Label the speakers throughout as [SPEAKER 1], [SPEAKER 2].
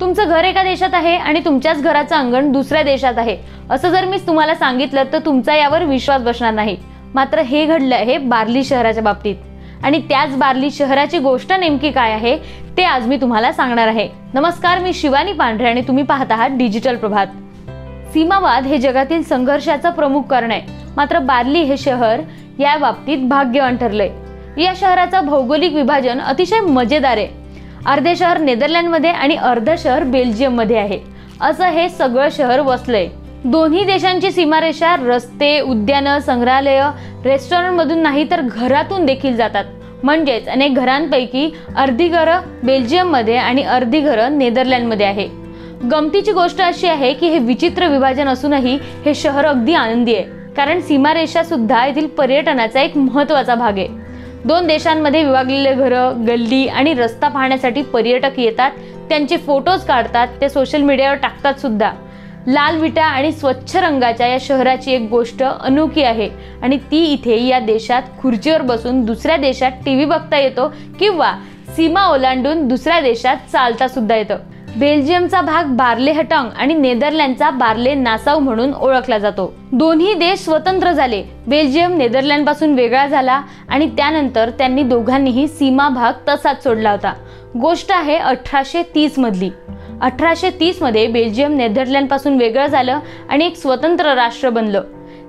[SPEAKER 1] तुमचं घर एका देशात आहे आणि तुमच्याच घराचं अंगण दुसऱ्या देशात आहे. असं जर मी तुम्हाला सांगितलं तर तुमचा यावर विश्वास बसणार नाही. मात्र हे घडलं आहे बार्ली शहराच्या बाबतीत. आणि त्याच बार्ली शहराची गोष्ट नेमकी काय आहे ते आज मी तुम्हाला सांगणार आहे. नमस्कार मी शिवानी पांढरे आणि तुम्ही पाहत आहात डिजिटल प्रभात. सीमावाद हे जगातील संघर्षाचं प्रमुख कारण आहे. मात्र बार्ली हे शहर या बाबतीत भाग्यवान ठरले या शहराचं भौगोलिक विभाजन अतिशय मजेदार आहे. अर्धे शहर नेदरलँडमध्ये आणि अर्ध शहर बेल्जियममध्ये आहे. असं हे सगळं शहर वसलंय. दोन्ही देशांची सीमारेषा रस्ते उद्यानं संग्रहालय रेस्टॉरंटमधून नाही तर घरातून देखील जातात. म्हणजेच अनेक घरांपैकी अर्धी घरं बेल्जियममध्ये आणि अर्धी घरं नेदरलँडमध्ये आहे. गमतीची गोष्ट अशी आहे की हे विचित्र विभाजन असूनही हे शहर अगदी आनंदी आहे. कारण सीमारेषा सुद्धा येथील पर्यटनाचा एक महत्त्वाचा भाग आहे. दोन देशांमध्ये विभागलेले घरं गल्ली आणि रस्ता पाहण्यासाठी पर्यटक येतात. त्यांचे फोटोज काढतात. ते सोशल मीडियावर टाकतात सुद्धा. लाल विटा आणि स्वच्छ रंगाच्या या शहराची एक गोष्ट अनोखी आहे. आणि ती इथे या देशात खुर्चीवर बसून दुसऱ्या देशात टी व्ही बघता येतो किंवा सीमा ओलांडून दुसऱ्या देशात चालता सुद्धा येतं. बेल्जियमचा भाग बार्ले हटंग आणि नेदरलँडचा बार्ले नासाव म्हणून ओळखला जातो. दोन्ही देश स्वतंत्र झाले. बेल्जियम नेदरलँडपासून वेगळा झाला आणि त्यानंतर त्यांनी दोघांनीही सीमा भाग तसाच सोडला होता. गोष्ट आहे अठराशे तीस मधली. अठराशे तीसमध्ये बेल्जियम नेदरलँडपासून वेगळं झालं आणि एक स्वतंत्र राष्ट्र बनलं.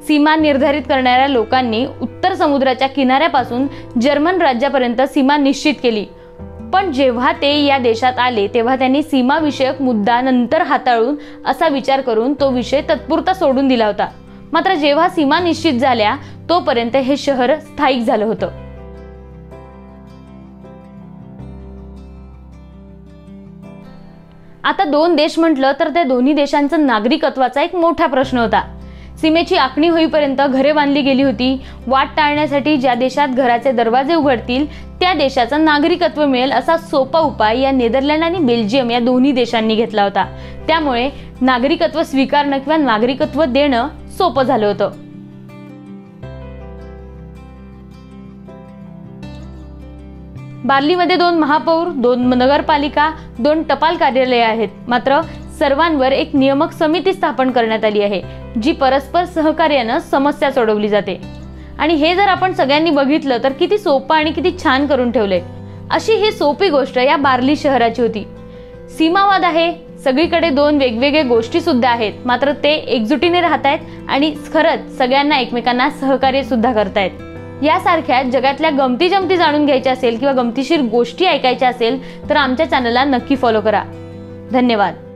[SPEAKER 1] सीमा निर्धारित करणाऱ्या लोकांनी उत्तर समुद्राच्या किनाऱ्यापासून जर्मन राज्यापर्यंत सीमा निश्चित केली. पण जेव्हा ते या देशात आले तेव्हा त्यांनी सीमाविषयक मुद्दा नंतर हाताळून असा विचार करून तो विषय तत्पुरता सोडून दिला होता. मात्र जेव्हा सीमा निश्चित झाल्या तोपर्यंत हे शहर स्थायिक झालं होतं. आता दोन देश म्हटलं तर त्या दोन्ही देशांचं नागरिकत्वाचा एक मोठा प्रश्न होता. सीमेची आखणी होईपर्यंत घरे बांधली गेली होती. वाट टाळण्यासाठी ज्या देशात घराचे दरवाजे उघडतील त्या देशाचं नागरिकत्व मिळेल असा सोपा उपाय या नेदरलँड आणि बेल्जियम या दोन्ही देशांनी घेतला होता. त्यामुळे नागरिकत्व स्वीकारणं किंवा नागरिकत्व देणं सोपं झालं होतं. बार्लीमध्ये दोन महापौर दोन नगरपालिका दोन टपाल कार्यालये आहेत. मात्र सर्वांवर एक नियमक समिती स्थापन करण्यात आली आहे जी परस्पर सहकार्यानं समस्या सोडवली जाते. आणि हे जर आपण सगळ्यांनी बघितलं तर किती सोपं आणि किती छान करून ठेवलंय. अशी ही सोपी गोष्ट या बार्ली शहराची होती. सीमावाद आहे सगळीकडे दोन वेगवेगळे गोष्टी सुद्धा आहेत मात्र ते एकजुटीने राहत आहेत आणि खरंच सगळ्यांना एकमेकांना सहकार्य सुद्धा करतायत. यासारख्या जगातल्या गमती जमती जाणून घ्यायच्या असेल किंवा गमतीशीर गोष्टी ऐकायच्या असेल तर आमच्या चॅनलला नक्की फॉलो करा. धन्यवाद.